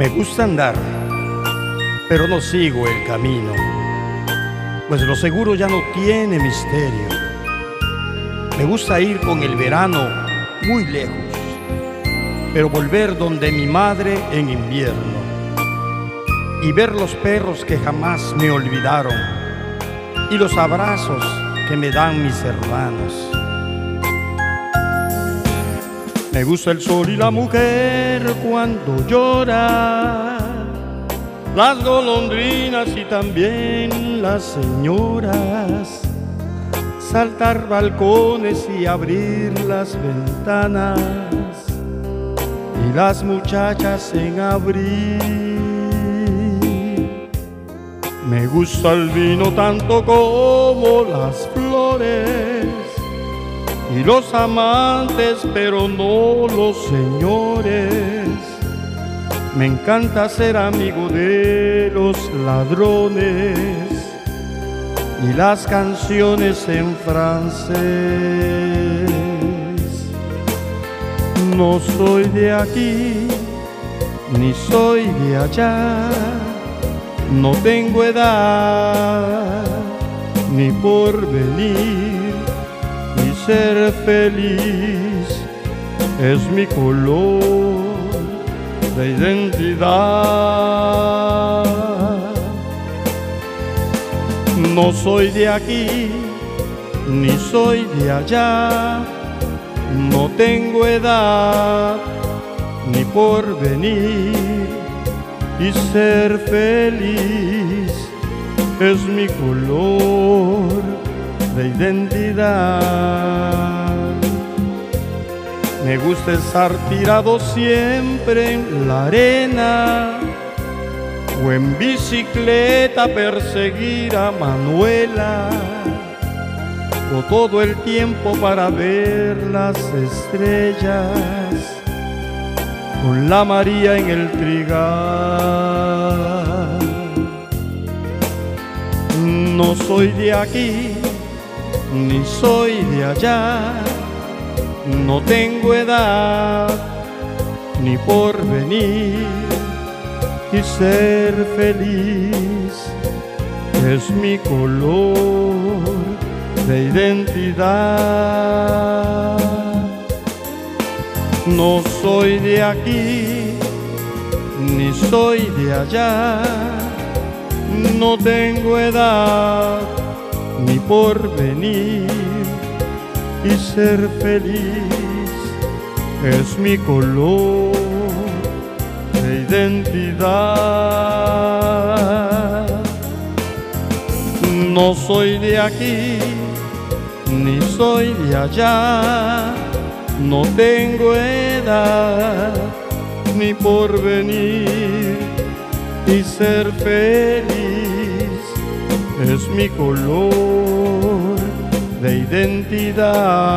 Me gusta andar, pero no sigo el camino, pues lo seguro ya no tiene misterio. Me gusta ir con el verano muy lejos, pero volver donde mi madre en invierno y ver los perros que jamás me olvidaron y los abrazos que me dan mis hermanos. Me gusta el sol y la mujer cuando llora, las golondrinas y también las señoras, saltar balcones y abrir las ventanas. Y las muchachas en abril. Me gusta el vino tanto como las flores y los amantes, pero no los señores. Me encanta ser amigo de los ladrones y las canciones en francés. No soy de aquí, ni soy de allá, no tengo edad ni por venir ser feliz. Es mi color de identidad. No soy de aquí, ni soy de allá, no tengo edad ni por venir. Y ser feliz es mi color identidad. Me gusta estar tirado siempre en la arena o en bicicleta perseguir a Manuela o todo el tiempo para ver las estrellas con la María en el trigal. No soy de aquí ni soy de allá, no tengo edad ni por venir y ser feliz es mi color de identidad. No soy de aquí, ni soy de allá, no tengo edad ni por venir y ser feliz es mi color de identidad. No soy de aquí, ni soy de allá, no tengo edad ni por venir y ser feliz es mi color de identidad.